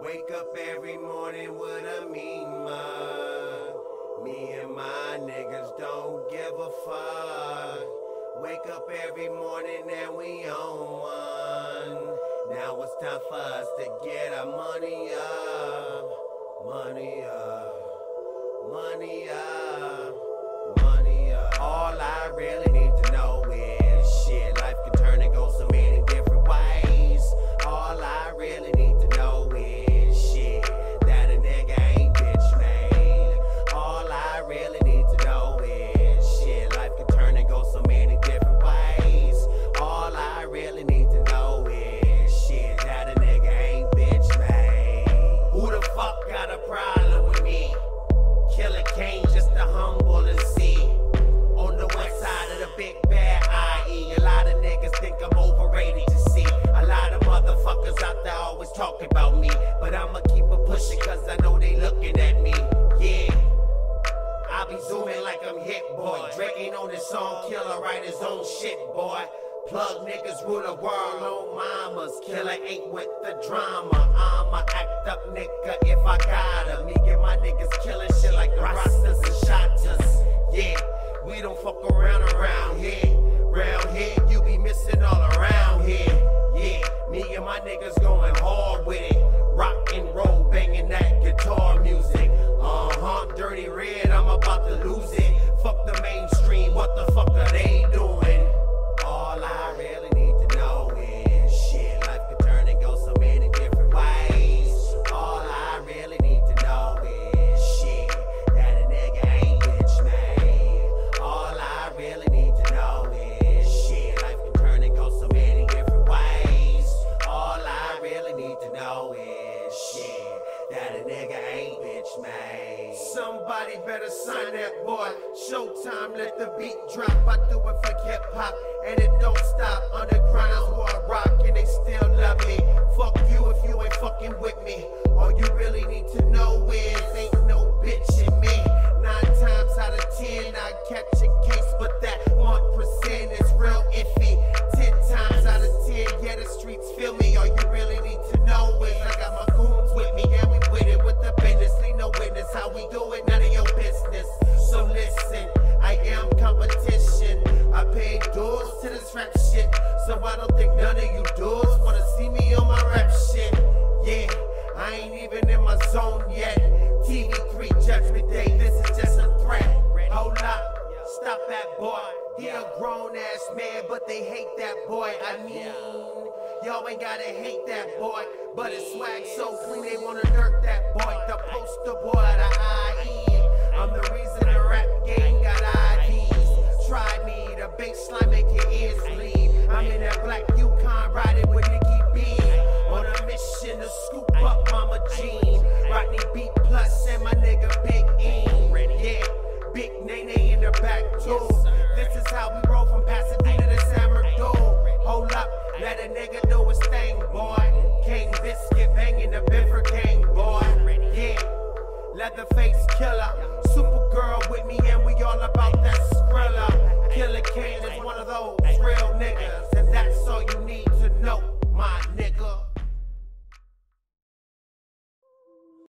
Wake up every morning with a mean mug. Me and my niggas don't give a fuck. Wake up every morning and we own one. Now it's time for us to get our money up. Money up. Money up. Money up. All I really I'ma keep it pushing cause I know they looking at me. Yeah. I be zooming like I'm hit boy. Drake ain't on this song, Killa write his own shit, boy. Plug niggas rule the world on mamas. Killa ain't with the drama. I'ma act up nigga if I gotta. Me and my niggas killing shit like the Rastas and Shottas. Yeah, we don't fuck around around here. Is shit. That a nigga ain't bitch made. Somebody better sign that boy. Showtime, let the beat drop. I do it for hip hop, and it don't stop. Underground who I rock, and they still love me. Fuck you if you ain't fucking with me. Boy. I mean, y'all ain't gotta hate that boy, but his swag so clean they wanna dirt that boy. The poster boy, the IE. I'm the reason the rap game got IDs. Try me, the big slime make your ears bleed. I'm in that black Yukon riding with Nicky B. On a mission to scoop up Mama Jean. Rodney B plus and my nigga Leatherface killer. Supergirl with me, and we all about that thriller. Killa Kaine is one of those real